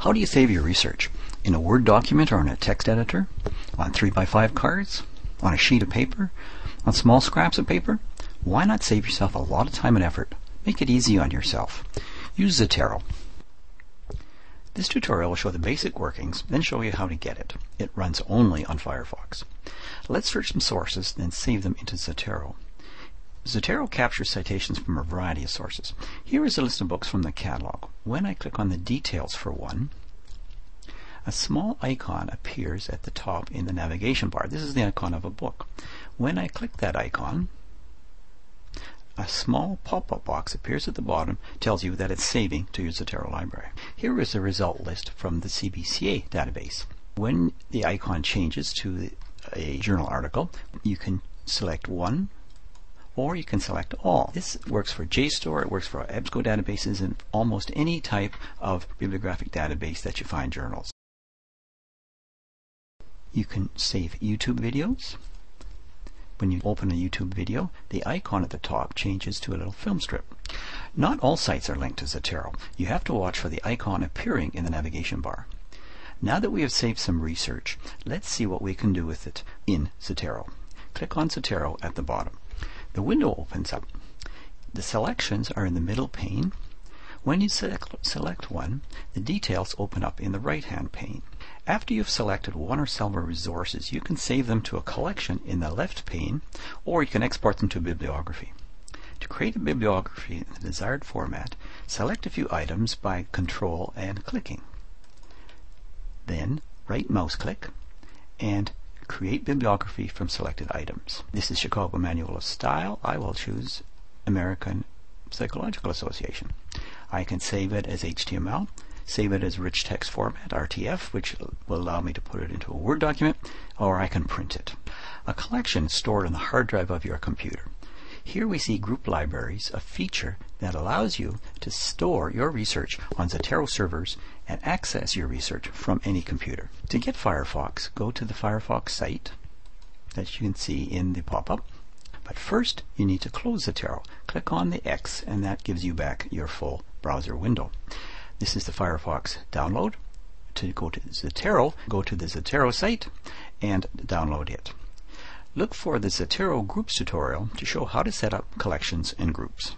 How do you save your research? In a Word document or in a text editor? On 3x5 cards? On a sheet of paper? On small scraps of paper? Why not save yourself a lot of time and effort? Make it easy on yourself. Use Zotero. This tutorial will show the basic workings, then show you how to get it. It runs only on Firefox. Let's search some sources, then save them into Zotero. Zotero captures citations from a variety of sources. Here is a list of books from the catalog. When I click on the details for one, a small icon appears at the top in the navigation bar. This is the icon of a book. When I click that icon, a small pop-up box appears at the bottom, tells you that it's saving to your Zotero library. Here is a result list from the CBCA database. When the icon changes to a journal article, you can select one or you can select all. This works for JSTOR, it works for EBSCO databases, and almost any type of bibliographic database that you find journals. You can save YouTube videos. When you open a YouTube video, the icon at the top changes to a little film strip. Not all sites are linked to Zotero. You have to watch for the icon appearing in the navigation bar. Now that we have saved some research, let's see what we can do with it in Zotero. Click on Zotero at the bottom. The window opens up. The selections are in the middle pane. When you select, one, the details open up in the right-hand pane. After you've selected one or several resources, you can save them to a collection in the left pane, or you can export them to a bibliography. To create a bibliography in the desired format, select a few items by Control and clicking. Then right mouse click and create bibliography from selected items. This is Chicago Manual of Style. I will choose American Psychological Association. I can save it as HTML, save it as rich text format, RTF, which will allow me to put it into a Word document, or I can print it. A collection stored on the hard drive of your computer. Here we see Group Libraries, a feature that allows you to store your research on Zotero servers and access your research from any computer. To get Firefox, go to the Firefox site that you can see in the pop-up. But first, you need to close Zotero. Click on the X and that gives you back your full browser window. This is the Firefox download. To go to Zotero, go to the Zotero site and download it. Look for the Zotero Groups tutorial to show how to set up collections and groups.